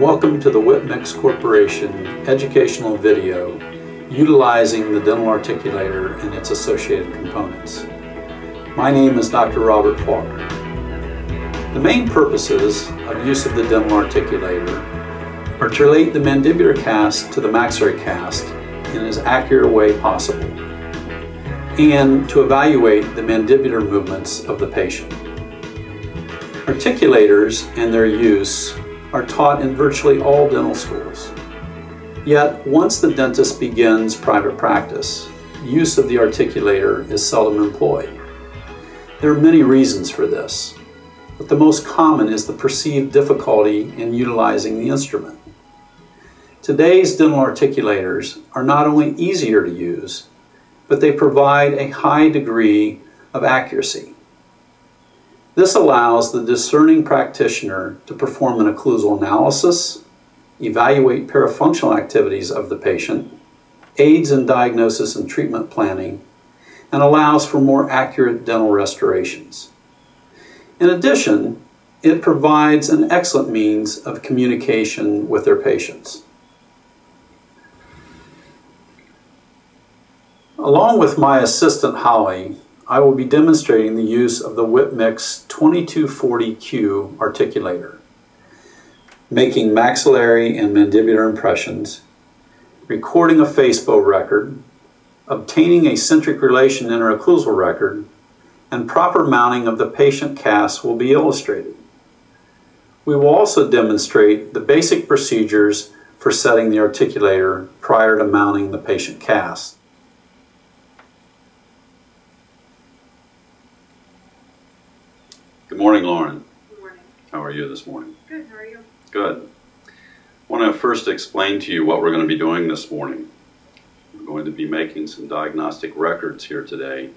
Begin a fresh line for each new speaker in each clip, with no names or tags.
welcome to the Whip-Mix Corporation educational video utilizing the dental articulator and its associated components. My name is Dr. Robert Faulkner. The main purposes of use of the dental articulator are to relate the mandibular cast to the maxillary cast in as accurate a way possible and to evaluate the mandibular movements of the patient. Articulators and their use are taught in virtually all dental schools. Yet, once the dentist begins private practice, use of the articulator is seldom employed. There are many reasons for this, but the most common is the perceived difficulty in utilizing the instrument. Today's dental articulators are not only easier to use, but they provide a high degree of accuracy. This allows the discerning practitioner to perform an occlusal analysis, evaluate parafunctional activities of the patient, aids in diagnosis and treatment planning, and allows for more accurate dental restorations. In addition, it provides an excellent means of communication with their patients. Along with my assistant Holly, I will be demonstrating the use of the Whip-Mix 2240Q articulator, making maxillary and mandibular impressions, recording a facebow record, obtaining a centric relation interocclusal record, and proper mounting of the patient cast will be illustrated. We will also demonstrate the basic procedures for setting the articulator prior to mounting the patient cast.
Morning, Lauren.
Good morning.
How are you this morning?
Good, how are you?
Good. I want to first explain to you what we're going to be doing this morning. We're going to be making some diagnostic records here today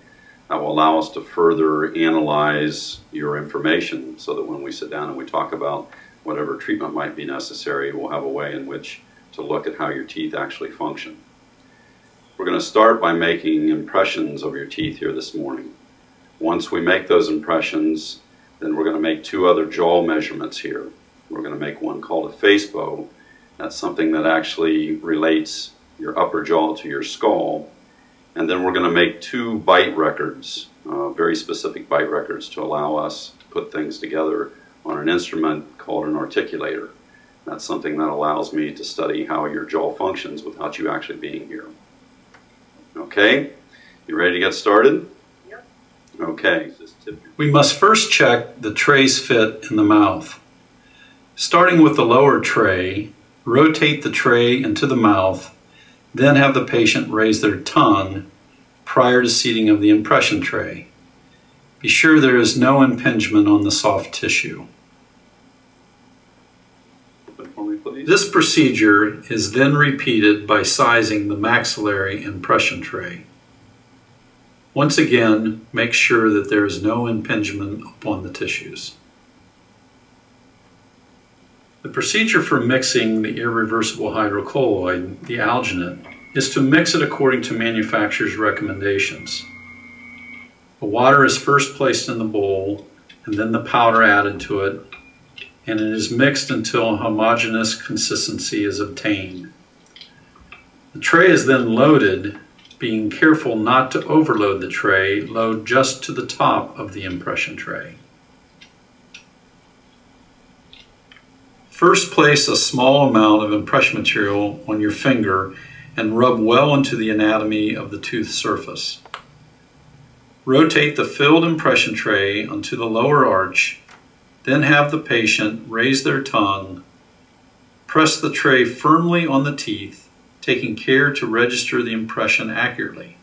that will allow us to further analyze your information so that when we sit down and we talk about whatever treatment might be necessary, we'll have a way in which to look at how your teeth actually function. We're going to start by making impressions of your teeth here this morning. Once we make those impressions, then we're going to make two other jaw measurements here. We're going to make one called a face bow. That's something that actually relates your upper jaw to your skull. And then we're going to make two bite records, uh, very specific bite records to allow us to put things together on an instrument called an articulator. That's something that allows me to study how your jaw functions without you actually being here. Okay, you ready to get started? Okay.
We must first check the tray's fit in the mouth. Starting with the lower tray, rotate the tray into the mouth, then have the patient raise their tongue prior to seating of the impression tray. Be sure there is no impingement on the soft tissue. This procedure is then repeated by sizing the maxillary impression tray. Once again, make sure that there is no impingement upon the tissues. The procedure for mixing the irreversible hydrocolloid, the alginate, is to mix it according to manufacturer's recommendations. The water is first placed in the bowl and then the powder added to it, and it is mixed until a homogeneous consistency is obtained. The tray is then loaded being careful not to overload the tray, load just to the top of the impression tray. First place a small amount of impression material on your finger and rub well into the anatomy of the tooth surface. Rotate the filled impression tray onto the lower arch, then have the patient raise their tongue, press the tray firmly on the teeth, taking care to register the impression accurately.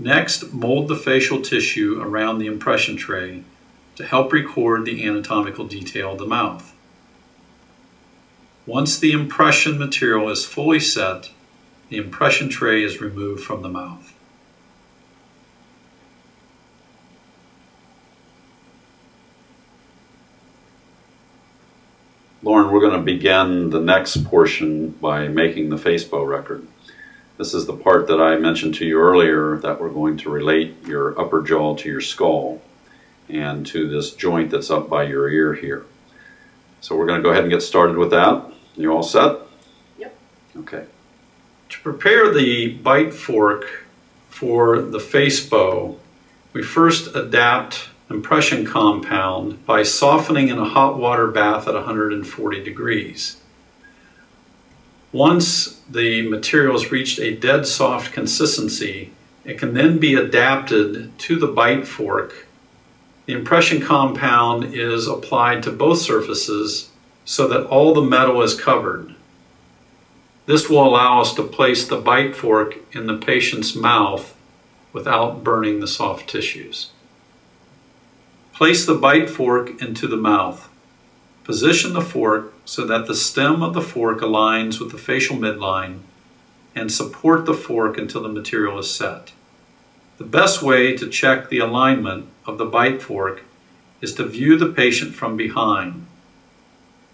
Next, mold the facial tissue around the impression tray to help record the anatomical detail of the mouth. Once the impression material is fully set, the impression tray is removed from the mouth.
Lauren, we're going to begin the next portion by making the facebow record. This is the part that I mentioned to you earlier that we're going to relate your upper jaw to your skull and to this joint that's up by your ear here. So we're going to go ahead and get started with that. You all set?
Yep.
Okay.
To prepare the bite fork for the face bow, we first adapt impression compound by softening in a hot water bath at 140 degrees. Once the material has reached a dead soft consistency, it can then be adapted to the bite fork. The impression compound is applied to both surfaces so that all the metal is covered. This will allow us to place the bite fork in the patient's mouth without burning the soft tissues. Place the bite fork into the mouth. Position the fork so that the stem of the fork aligns with the facial midline and support the fork until the material is set. The best way to check the alignment of the bite fork is to view the patient from behind.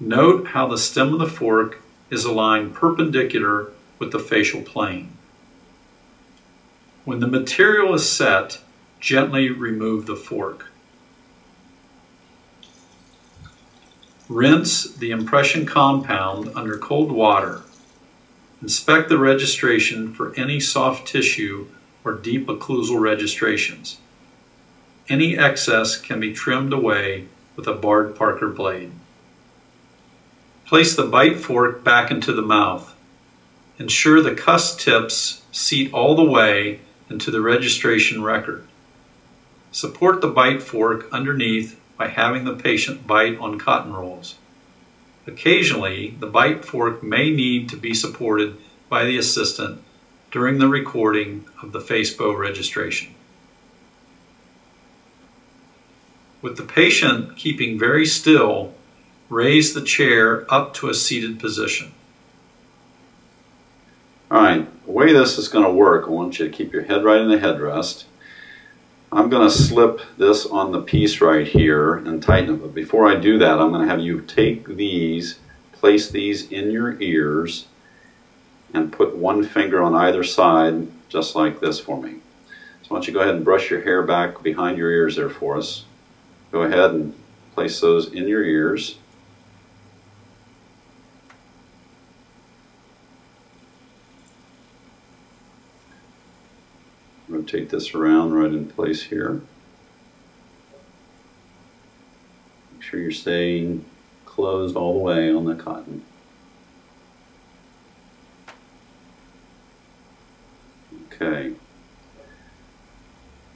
Note how the stem of the fork is aligned perpendicular with the facial plane. When the material is set, gently remove the fork. Rinse the impression compound under cold water. Inspect the registration for any soft tissue or deep occlusal registrations. Any excess can be trimmed away with a Bard Parker blade. Place the bite fork back into the mouth. Ensure the cusp tips seat all the way into the registration record. Support the bite fork underneath by having the patient bite on cotton rolls. Occasionally, the bite fork may need to be supported by the assistant during the recording of the FaceBow registration. With the patient keeping very still, raise the chair up to a seated position.
All right, the way this is going to work, I want you to keep your head right in the headrest. I'm going to slip this on the piece right here and tighten it. But before I do that, I'm going to have you take these, place these in your ears, and put one finger on either side, just like this for me. So why don't you go ahead and brush your hair back behind your ears there for us. Go ahead and place those in your ears. Rotate this around right in place here. Make sure you're staying closed all the way on the cotton. Okay.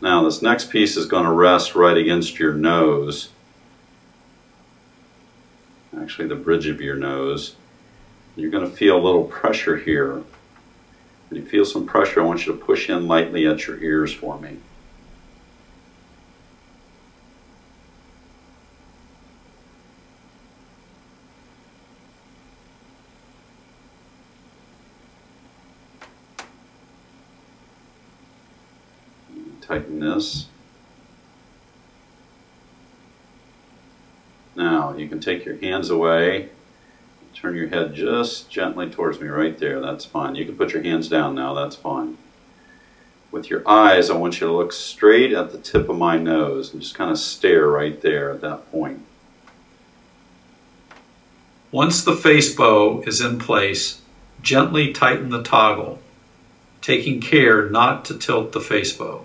Now this next piece is going to rest right against your nose. Actually the bridge of your nose. You're going to feel a little pressure here and you feel some pressure, I want you to push in lightly at your ears for me. Tighten this. Now you can take your hands away Turn your head just gently towards me right there. That's fine. You can put your hands down now. That's fine. With your eyes, I want you to look straight at the tip of my nose and just kind of stare right there at that point.
Once the face bow is in place, gently tighten the toggle, taking care not to tilt the face bow.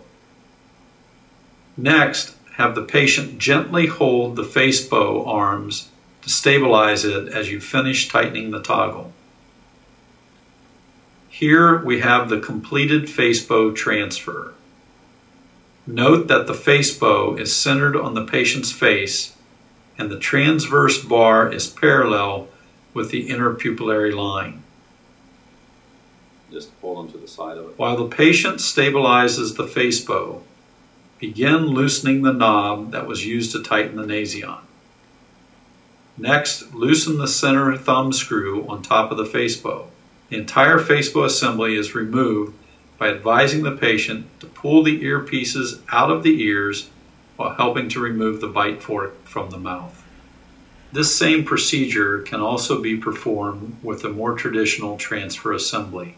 Next, have the patient gently hold the face bow arms to stabilize it as you finish tightening the toggle. Here we have the completed face bow transfer. Note that the face bow is centered on the patient's face and the transverse bar is parallel with the interpupillary line.
Just pull them to the side of it.
While the patient stabilizes the face bow, begin loosening the knob that was used to tighten the nasion. Next, loosen the center thumb screw on top of the face bow. The entire face bow assembly is removed by advising the patient to pull the earpieces out of the ears while helping to remove the bite fork from the mouth. This same procedure can also be performed with a more traditional transfer assembly.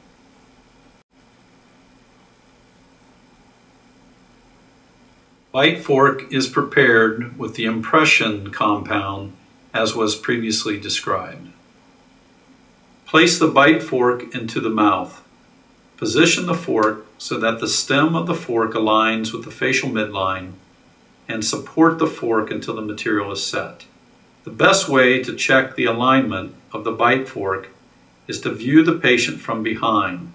Bite fork is prepared with the impression compound as was previously described. Place the bite fork into the mouth. Position the fork so that the stem of the fork aligns with the facial midline and support the fork until the material is set. The best way to check the alignment of the bite fork is to view the patient from behind.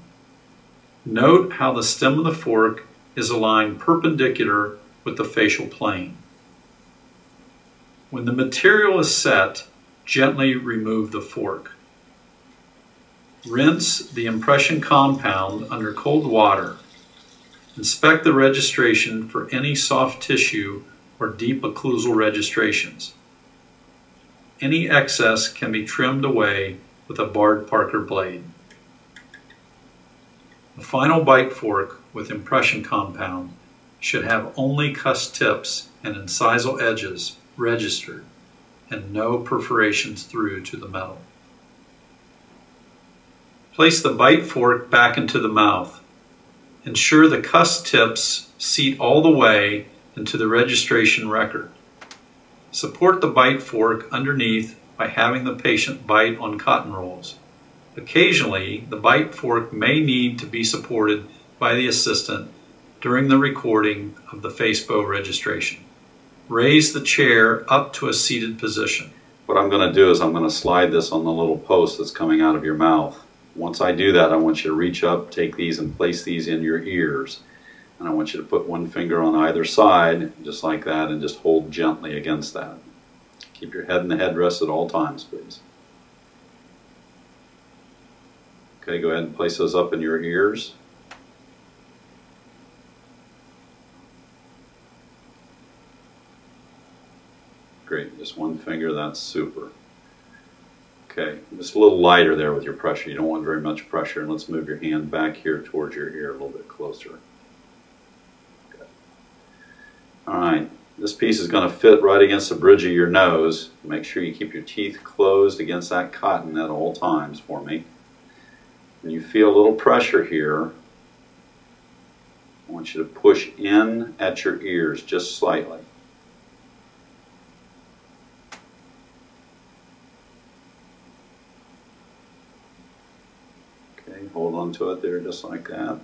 Note how the stem of the fork is aligned perpendicular with the facial plane. When the material is set, gently remove the fork. Rinse the impression compound under cold water. Inspect the registration for any soft tissue or deep occlusal registrations. Any excess can be trimmed away with a Bard Parker blade. The final bite fork with impression compound should have only cusp tips and incisal edges registered and no perforations through to the metal. Place the bite fork back into the mouth. Ensure the cusp tips seat all the way into the registration record. Support the bite fork underneath by having the patient bite on cotton rolls. Occasionally, the bite fork may need to be supported by the assistant during the recording of the facebow registration. Raise the chair up to a seated position.
What I'm going to do is I'm going to slide this on the little post that's coming out of your mouth. Once I do that, I want you to reach up, take these and place these in your ears. And I want you to put one finger on either side, just like that, and just hold gently against that. Keep your head in the headrest at all times, please. Okay, go ahead and place those up in your ears. Great, just one finger, that's super. Okay, just a little lighter there with your pressure. You don't want very much pressure. And let's move your hand back here towards your ear a little bit closer. Okay. All right, this piece is going to fit right against the bridge of your nose. Make sure you keep your teeth closed against that cotton at all times for me. And you feel a little pressure here. I want you to push in at your ears just slightly. Hold on to it there just like that.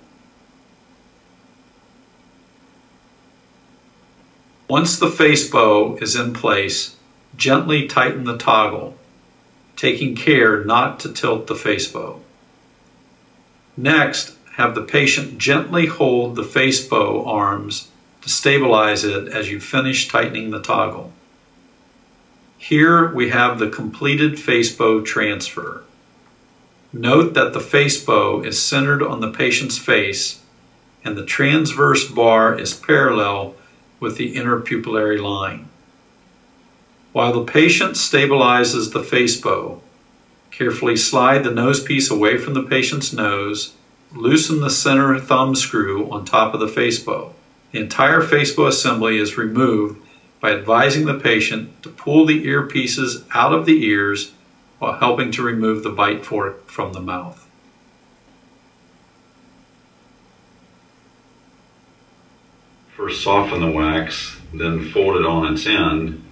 Once the facebow is in place, gently tighten the toggle, taking care not to tilt the facebow. Next, have the patient gently hold the facebow arms to stabilize it as you finish tightening the toggle. Here we have the completed facebow transfer. Note that the facebow is centered on the patient's face and the transverse bar is parallel with the interpupillary line. While the patient stabilizes the facebow, carefully slide the nose piece away from the patient's nose, loosen the center thumb screw on top of the facebow. The entire facebow assembly is removed by advising the patient to pull the earpieces out of the ears while helping to remove the bite fork from the mouth.
First soften the wax, then fold it on its end,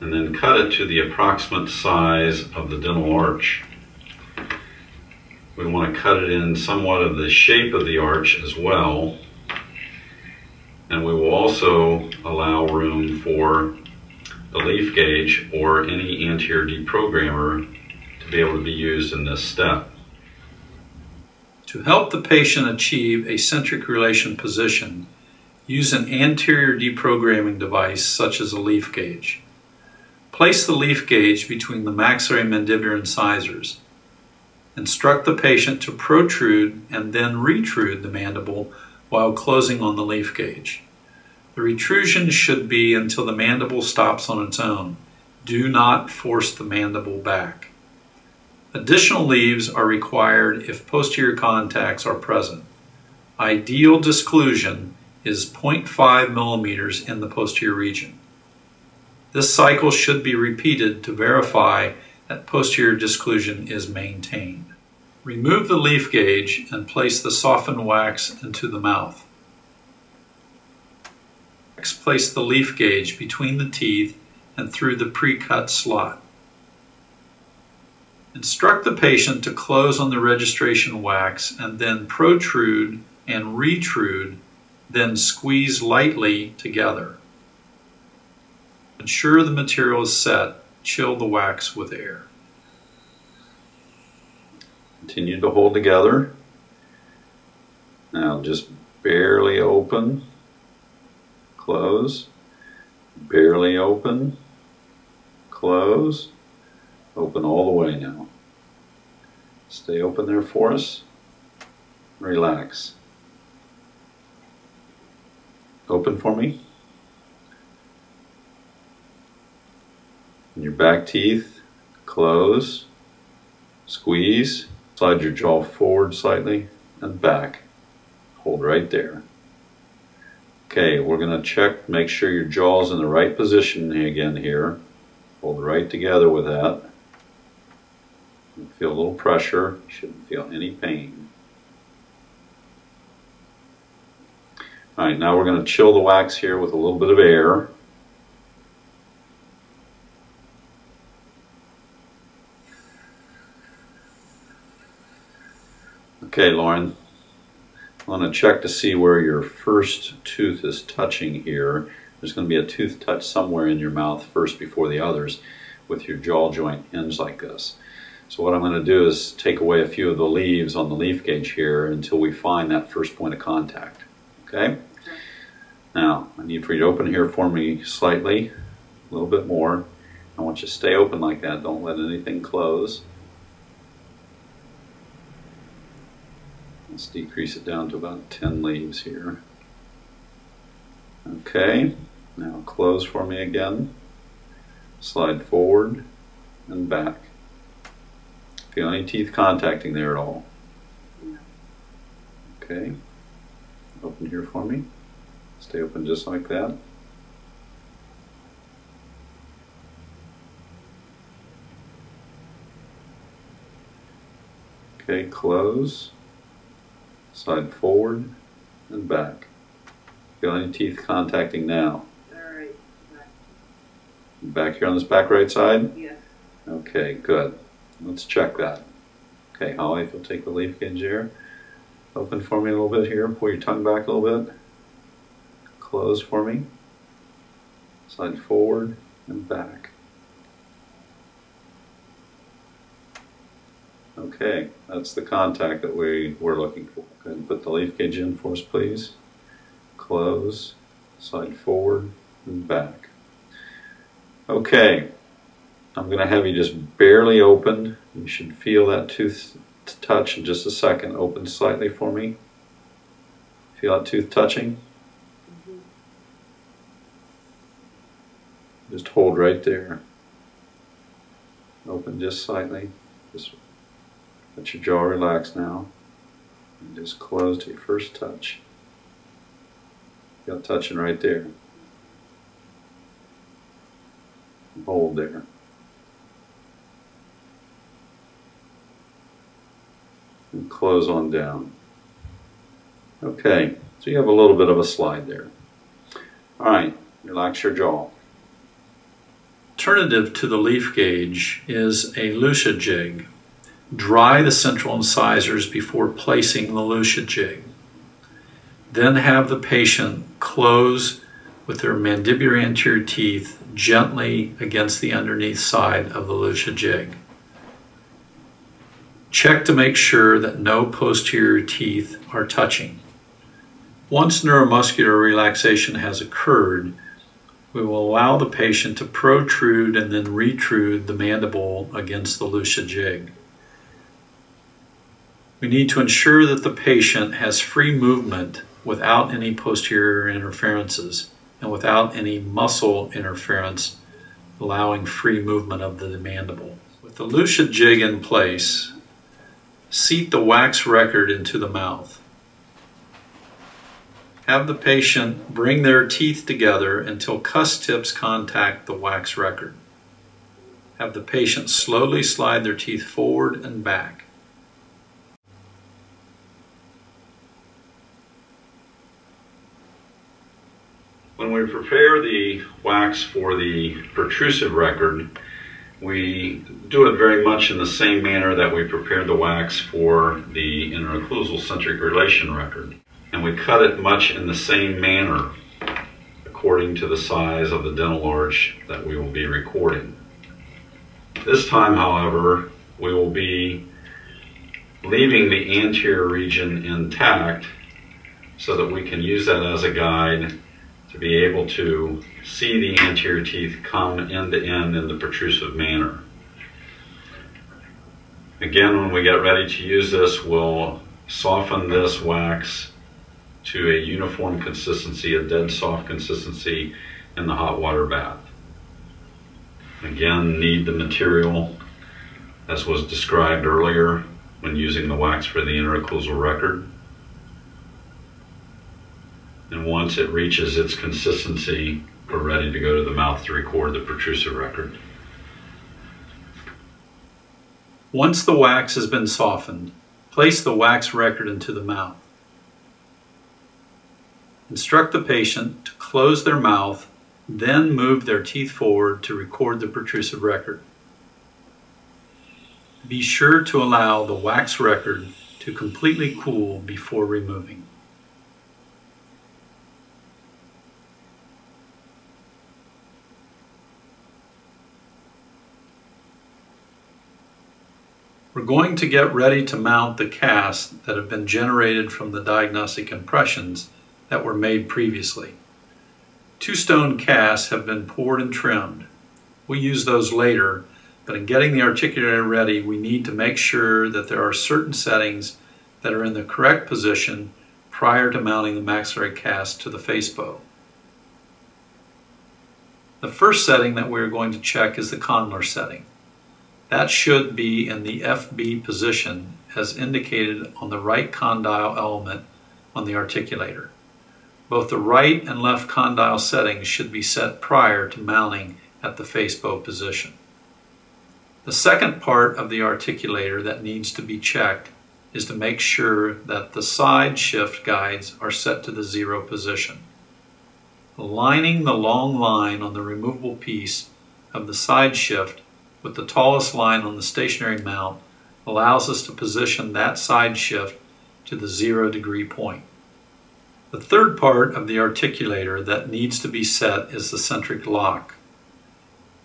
and then cut it to the approximate size of the dental arch. We want to cut it in somewhat of the shape of the arch as well. And we will also allow room for the leaf gauge or any anterior deprogrammer be able to be used in this step.
To help the patient achieve a centric relation position, use an anterior deprogramming device such as a leaf gauge. Place the leaf gauge between the maxillary mandibular incisors. Instruct the patient to protrude and then retrude the mandible while closing on the leaf gauge. The retrusion should be until the mandible stops on its own. Do not force the mandible back. Additional leaves are required if posterior contacts are present. Ideal disclusion is 0.5 millimeters in the posterior region. This cycle should be repeated to verify that posterior disclusion is maintained. Remove the leaf gauge and place the softened wax into the mouth. Next, place the leaf gauge between the teeth and through the pre-cut slot. Instruct the patient to close on the registration wax and then protrude and retrude, then squeeze lightly together. Ensure the material is set, chill the wax with air.
Continue to hold together. Now just barely open, close, barely open, close, open all the way now. Stay open there for us. Relax. Open for me. And your back teeth, close, squeeze, slide your jaw forward slightly and back. Hold right there. Okay, we're going to check, make sure your jaw's in the right position again here. Hold right together with that. Feel a little pressure, shouldn't feel any pain. Alright, now we're going to chill the wax here with a little bit of air. Okay, Lauren, I want to check to see where your first tooth is touching here. There's going to be a tooth touch somewhere in your mouth first before the others with your jaw joint ends like this. So what I'm going to do is take away a few of the leaves on the leaf gauge here until we find that first point of contact. Okay? Now, I need for you to open here for me slightly, a little bit more. I want you to stay open like that. Don't let anything close. Let's decrease it down to about 10 leaves here. Okay, now close for me again. Slide forward and back. Feel any teeth contacting there at all? No. Okay, open here for me. Stay open just like that. Okay, close. Slide forward and back. Feel any teeth contacting now?
Alright,
Back here on this back right side?
yes.
Okay, good. Let's check that. Okay, Holly, if you'll take the leaf gauge here. Open for me a little bit here. Pull your tongue back a little bit. Close for me. Slide forward and back. Okay, that's the contact that we were looking for. Go ahead and put the leaf gauge in for us, please. Close, slide forward and back. Okay, I'm going to have you just barely open. You should feel that tooth touch in just a second. Open slightly for me. Feel that tooth touching? Mm-hmm. Just hold right there. Open just slightly. Just let your jaw relax now. And just close to your first touch. Feel touching right there. Hold there. And close on down. Okay, so you have a little bit of a slide there. All right, relax your jaw.
Alternative to the leaf gauge is a Lucia jig. Dry the central incisors before placing the Lucia jig. Then have the patient close with their mandibular anterior teeth gently against the underneath side of the Lucia jig. Check to make sure that no posterior teeth are touching. Once neuromuscular relaxation has occurred, we will allow the patient to protrude and then retrude the mandible against the Lucia jig. We need to ensure that the patient has free movement without any posterior interferences and without any muscle interference, allowing free movement of the mandible. With the Lucia jig in place, seat the wax record into the mouth. Have the patient bring their teeth together until cusp tips contact the wax record. Have the patient slowly slide their teeth forward and back.
When we prepare the wax for the protrusive record, we do it very much in the same manner that we prepared the wax for the interocclusal centric relation record. And we cut it much in the same manner according to the size of the dental arch that we will be recording. This time, however, we will be leaving the anterior region intact so that we can use that as a guide to be able to see the anterior teeth come end to end in the protrusive manner. Again, when we get ready to use this, we'll soften this wax to a uniform consistency, a dead soft consistency in the hot water bath. Again, knead the material as was described earlier when using the wax for the interocclusal record. And once it reaches its consistency, we're ready to go to the mouth to record the protrusive record.
Once the wax has been softened, place the wax record into the mouth. Instruct the patient to close their mouth, then move their teeth forward to record the protrusive record. Be sure to allow the wax record to completely cool before removing. Going to get ready to mount the casts that have been generated from the diagnostic impressions that were made previously. Two stone casts have been poured and trimmed. We'll use those later, but in getting the articulator ready, we need to make sure that there are certain settings that are in the correct position prior to mounting the maxillary cast to the face bow. The first setting that we're going to check is the condylar setting. That should be in the FB position as indicated on the right condyle element on the articulator. Both the right and left condyle settings should be set prior to mounting at the face bow position. The second part of the articulator that needs to be checked is to make sure that the side shift guides are set to the zero position. Aligning the long line on the removable piece of the side shift with the tallest line on the stationary mount allows us to position that side shift to the zero degree point. The third part of the articulator that needs to be set is the centric lock.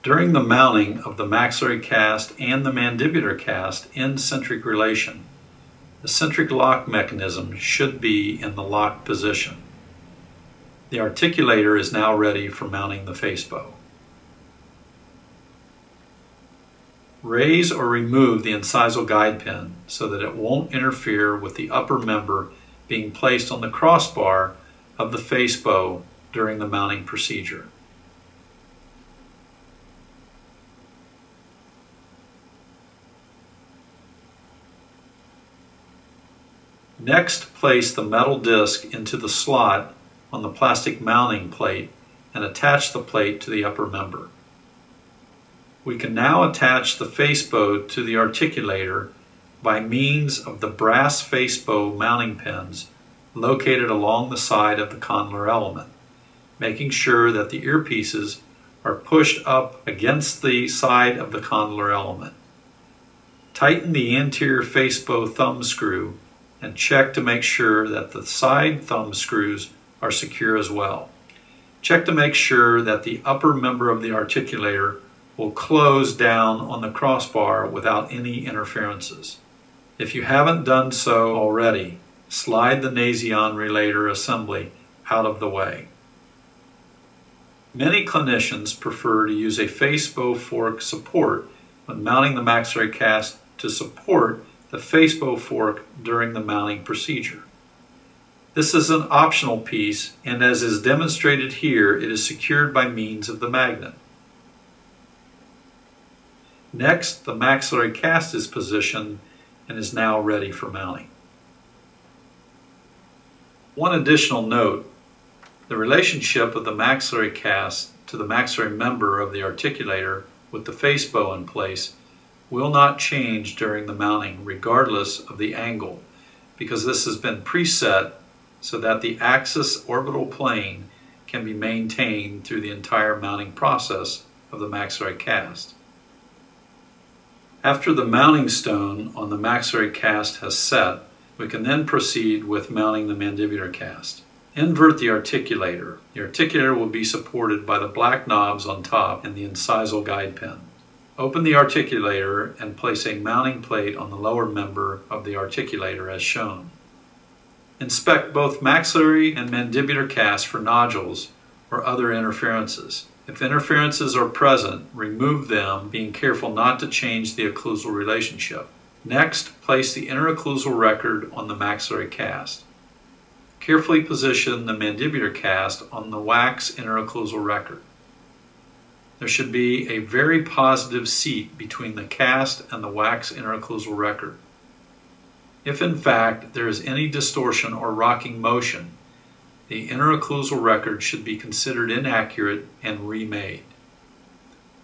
During the mounting of the maxillary cast and the mandibular cast in centric relation, the centric lock mechanism should be in the lock position. The articulator is now ready for mounting the face bow. Raise or remove the incisal guide pin so that it won't interfere with the upper member being placed on the crossbar of the face bow during the mounting procedure. Next, place the metal disc into the slot on the plastic mounting plate and attach the plate to the upper member. We can now attach the face bow to the articulator by means of the brass face bow mounting pins located along the side of the condylar element, making sure that the earpieces are pushed up against the side of the condylar element. Tighten the anterior face bow thumb screw and check to make sure that the side thumb screws are secure as well. Check to make sure that the upper member of the articulator will close down on the crossbar without any interferences. If you haven't done so already, slide the Nasion relator assembly out of the way. Many clinicians prefer to use a face bow fork support when mounting the maxillary cast to support the face bow fork during the mounting procedure. This is an optional piece and as is demonstrated here, it is secured by means of the magnet. Next, the maxillary cast is positioned and is now ready for mounting. One additional note, the relationship of the maxillary cast to the maxillary member of the articulator with the face bow in place will not change during the mounting regardless of the angle because this has been preset so that the axis orbital plane can be maintained through the entire mounting process of the maxillary cast. After the mounting stone on the maxillary cast has set, we can then proceed with mounting the mandibular cast. Invert the articulator. The articulator will be supported by the black knobs on top and the incisal guide pin. Open the articulator and place a mounting plate on the lower member of the articulator as shown. Inspect both maxillary and mandibular casts for nodules or other interferences. If interferences are present, remove them, being careful not to change the occlusal relationship. Next, place the interocclusal record on the maxillary cast. Carefully position the mandibular cast on the wax interocclusal record. There should be a very positive seat between the cast and the wax interocclusal record. If in fact there is any distortion or rocking motion, the interocclusal record should be considered inaccurate and remade.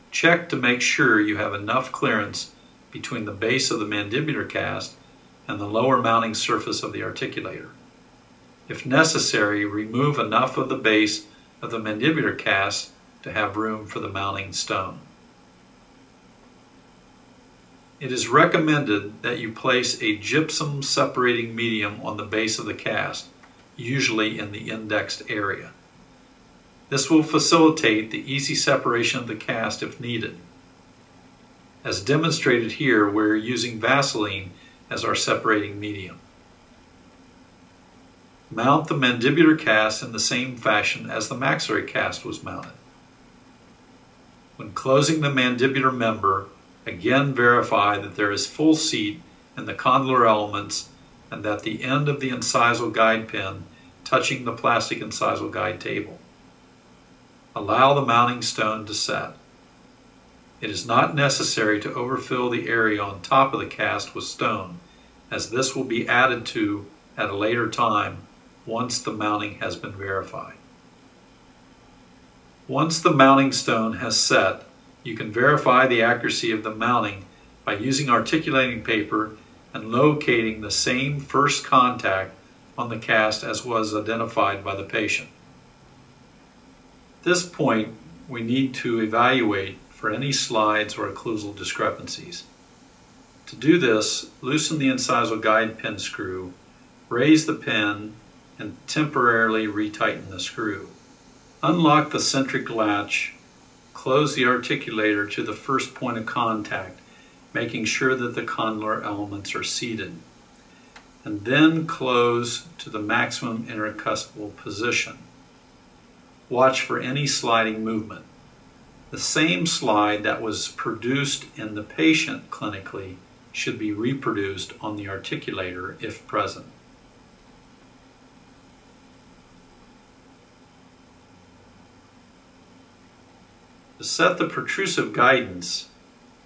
Check to make sure you have enough clearance between the base of the mandibular cast and the lower mounting surface of the articulator. If necessary, remove enough of the base of the mandibular cast to have room for the mounting stone. It is recommended that you place a gypsum separating medium on the base of the cast usually in the indexed area. This will facilitate the easy separation of the cast if needed. As demonstrated here, we're using Vaseline as our separating medium. Mount the mandibular cast in the same fashion as the maxillary cast was mounted. When closing the mandibular member, again verify that there is full seat in the condylar elements and that the end of the incisal guide pin touching the plastic incisal guide table. Allow the mounting stone to set. It is not necessary to overfill the area on top of the cast with stone, as this will be added to at a later time once the mounting has been verified. Once the mounting stone has set, you can verify the accuracy of the mounting by using articulating paper and locating the same first contact on the cast as was identified by the patient. At this point, we need to evaluate for any slides or occlusal discrepancies. To do this, loosen the incisal guide pin screw, raise the pin, and temporarily retighten the screw. Unlock the centric latch, close the articulator to the first point of contact making sure that the condylar elements are seated, and then close to the maximum intercuspal position. Watch for any sliding movement. The same slide that was produced in the patient clinically should be reproduced on the articulator if present. To set the protrusive guidance,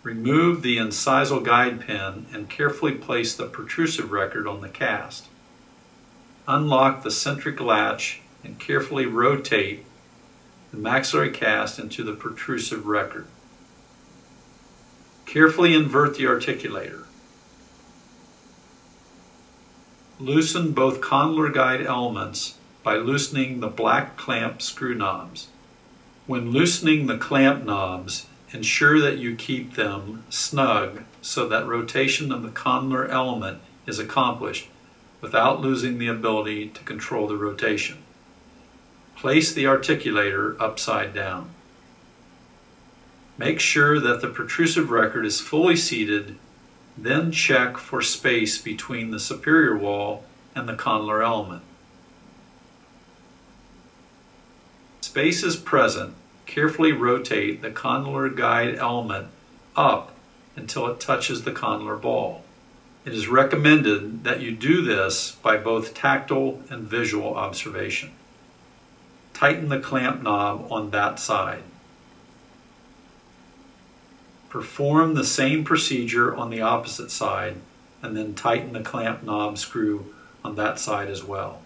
Remove the incisal guide pin and carefully place the protrusive record on the cast. Unlock the centric latch and carefully rotate the maxillary cast into the protrusive record. Carefully invert the articulator. Loosen both condylar guide elements by loosening the black clamp screw knobs. When loosening the clamp knobs, ensure that you keep them snug so that rotation of the condylar element is accomplished without losing the ability to control the rotation. Place the articulator upside down. Make sure that the protrusive record is fully seated, then check for space between the superior wall and the condylar element. Space is present carefully rotate the condylar guide element up until it touches the condylar ball. It is recommended that you do this by both tactile and visual observation. Tighten the clamp knob on that side. Perform the same procedure on the opposite side and then tighten the clamp knob screw on that side as well.